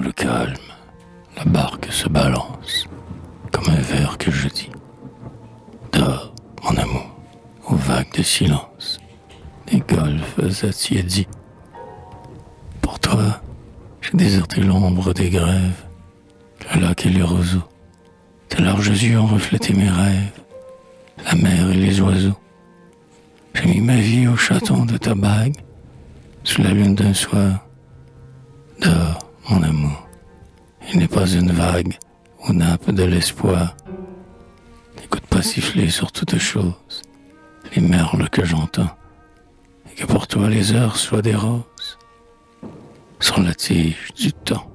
Le calme, la barque se balance comme un verre que je dis. Dors, mon amour, aux vagues de silence, des golfes attiédis. Pour toi, j'ai déserté l'ombre des grèves, le lac et les roseaux. Tes larges yeux ont reflété mes rêves, la mer et les oiseaux. J'ai mis ma vie au chaton de ta bague, sous la lune d'un soir. Dors, mon amour, il n'est pas une vague aux nappes de l'espoir. N'écoute pas siffler sur toutes choses les merles que j'entends, et que pour toi les heures soient des roses, sur la tige du temps.